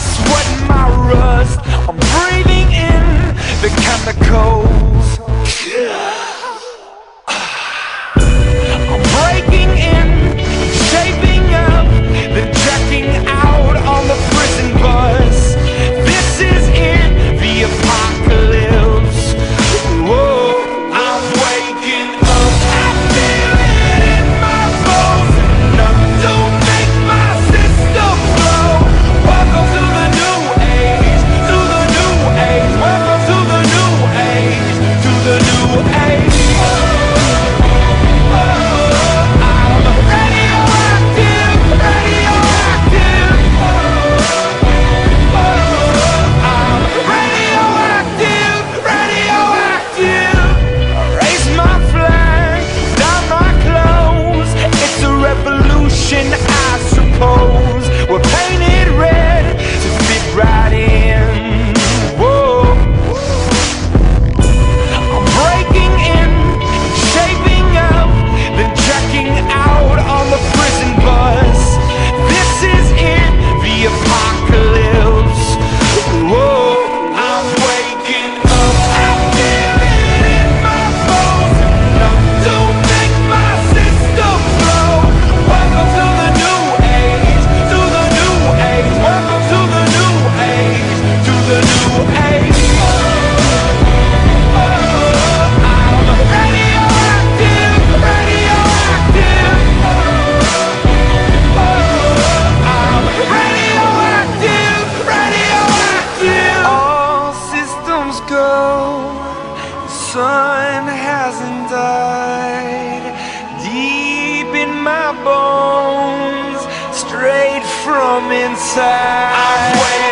sweat from inside.